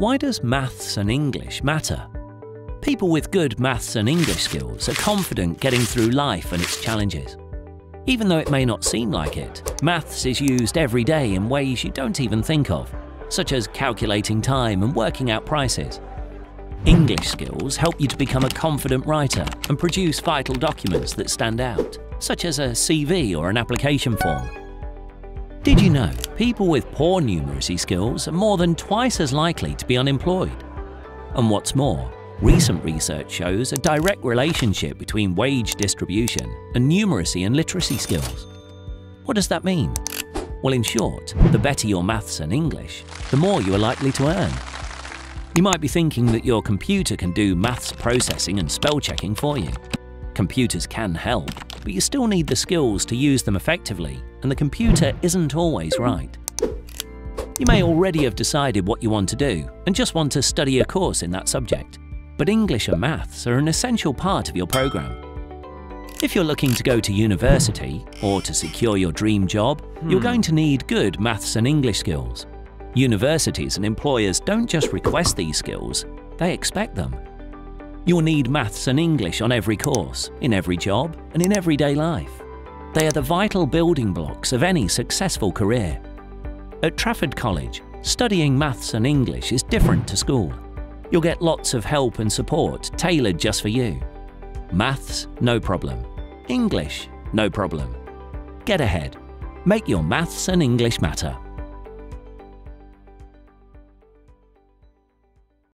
Why does maths and English matter? People with good maths and English skills are confident getting through life and its challenges. Even though it may not seem like it, maths is used every day in ways you don't even think of, such as calculating time and working out prices. English skills help you to become a confident writer and produce vital documents that stand out, such as a CV or an application form. Did you know people with poor numeracy skills are more than twice as likely to be unemployed? And what's more, recent research shows a direct relationship between wage distribution and numeracy and literacy skills. What does that mean? Well, in short, the better your maths and English, the more you are likely to earn. You might be thinking that your computer can do maths processing and spell checking for you. Computers can help, but you still need the skills to use them effectively, and the computer isn't always right. You may already have decided what you want to do and just want to study a course in that subject, but English and maths are an essential part of your program. If you're looking to go to university or to secure your dream job, you're going to need good maths and English skills. Universities and employers don't just request these skills, they expect them. You'll need maths and English on every course, in every job, and in everyday life. They are the vital building blocks of any successful career. At Trafford College, studying maths and English is different to school. You'll get lots of help and support tailored just for you. Maths, no problem. English, no problem. Get ahead. Make your maths and English matter.